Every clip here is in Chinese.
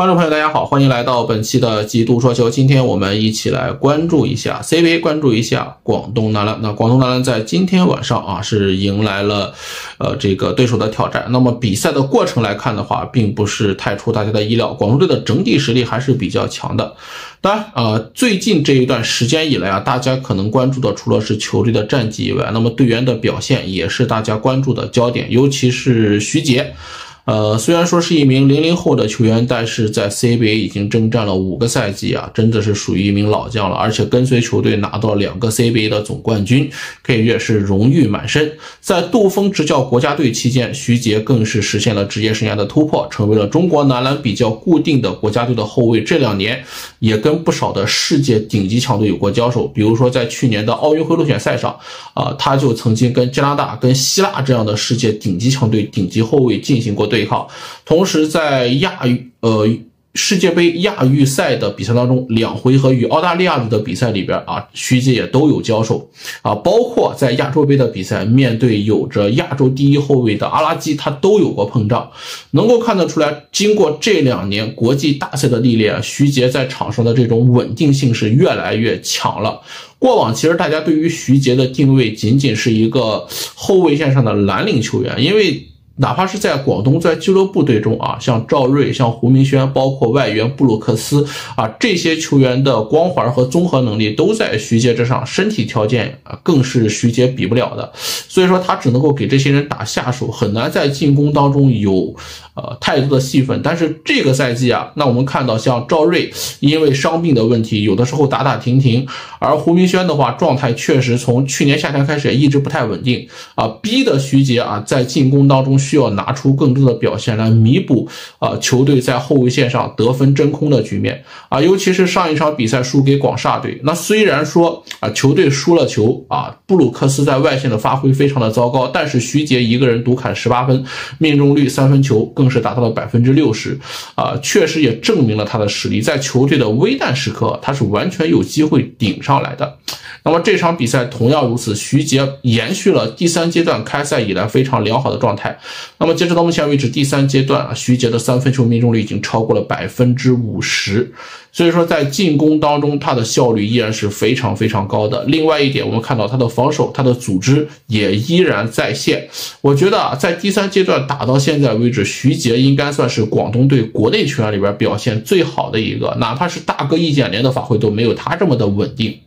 观众朋友，大家好，欢迎来到本期的极度说球。今天我们一起来关注一下 CBA，关注一下广东男篮。那广东男篮在今天晚上啊，是迎来了呃这个对手的挑战。那么比赛的过程来看的话，并不是太出大家的意料，广东队的整体实力还是比较强的。当然呃，最近这一段时间以来啊，大家可能关注的除了是球队的战绩以外，那么队员的表现也是大家关注的焦点，尤其是徐杰。呃，虽然说是一名零零后的球员，但是在 CBA 已经征战了五个赛季啊，真的是属于一名老将了。而且跟随球队拿到两个 CBA 的总冠军，可以说是荣誉满身。在杜峰执教国家队期间，徐杰更是实现了职业生涯的突破，成为了中国男篮比较固定的国家队的后卫。这两年也跟不少的世界顶级强队有过交手，比如说在去年的奥运会落选赛上，啊，他就曾经跟加拿大、跟希腊这样的世界顶级强队顶级后卫进行过对。对抗，同时在亚呃世界杯亚预赛的比赛当中，两回合与澳大利亚的比赛里边啊，徐杰也都有交手啊，包括在亚洲杯的比赛，面对有着亚洲第一后卫的阿拉基，他都有过碰撞。能够看得出来，经过这两年国际大赛的历练，徐杰在场上的这种稳定性是越来越强了。过往其实大家对于徐杰的定位仅仅是一个后卫线上的蓝领球员，因为。哪怕是在广东，在俱乐部队中啊，像赵睿、像胡明轩，包括外援布鲁克斯啊，这些球员的光环和综合能力都在徐杰之上，身体条件啊更是徐杰比不了的，所以说他只能够给这些人打下手，很难在进攻当中有。呃，太多的戏份，但是这个赛季啊，那我们看到像赵睿因为伤病的问题，有的时候打打停停，而胡明轩的话状态确实从去年夏天开始也一直不太稳定。啊，逼的徐杰啊在进攻当中需要拿出更多的表现来弥补啊球队在后卫线上得分真空的局面啊，尤其是上一场比赛输给广厦队，那虽然说啊球队输了球啊，布鲁克斯在外线的发挥非常的糟糕，但是徐杰一个人独砍十八分，命中率三分球。更是达到了百分之六十，啊，确实也证明了他的实力，在球队的危难时刻，他是完全有机会顶上来的。那么这场比赛同样如此，徐杰延续了第三阶段开赛以来非常良好的状态。那么截止到目前为止，第三阶段啊，徐杰的三分球命中率已经超过了百分之五十。所以说，在进攻当中，他的效率依然是非常非常高的。另外一点，我们看到他的防守，他的组织也依然在线。我觉得啊，在第三阶段打到现在为止，徐杰应该算是广东队国内球员里边表现最好的一个，哪怕是大哥易建联的发挥都没有他这么的稳定。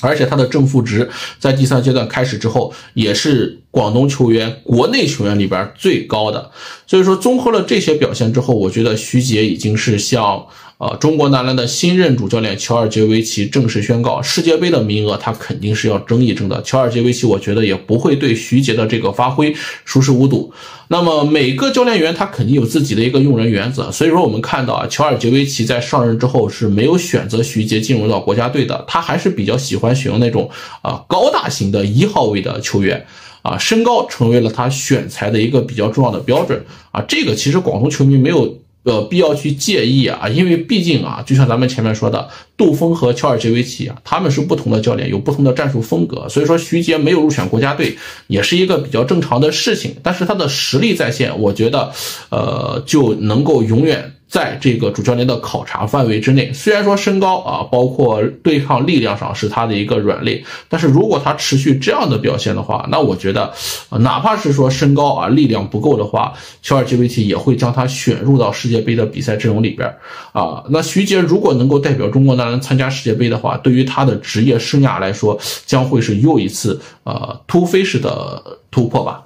而且它的正负值在第三阶段开始之后，也是广东球员国内球员里边最高的。所以说，综合了这些表现之后，我觉得徐杰已经是向。呃，中国男篮的新任主教练乔尔杰维奇正式宣告，世界杯的名额他肯定是要争一争的。乔尔杰维奇，我觉得也不会对徐杰的这个发挥熟视无睹。那么每个教练员他肯定有自己的一个用人原则，所以说我们看到啊，乔尔杰维奇在上任之后是没有选择徐杰进入到国家队的，他还是比较喜欢选用那种啊高大型的一号位的球员，啊身高成为了他选材的一个比较重要的标准啊。这个其实广东球迷没有。呃，必要去介意啊，因为毕竟啊，就像咱们前面说的，杜峰和乔尔杰维奇啊，他们是不同的教练，有不同的战术风格，所以说徐杰没有入选国家队也是一个比较正常的事情。但是他的实力在线，我觉得，呃，就能够永远。在这个主教练的考察范围之内，虽然说身高啊，包括对抗力量上是他的一个软肋，但是如果他持续这样的表现的话，那我觉得，哪怕是说身高啊力量不够的话，乔尔基维奇也会将他选入到世界杯的比赛阵容里边啊。那徐杰如果能够代表中国男篮参加世界杯的话，对于他的职业生涯来说，将会是又一次呃突飞式的突破吧。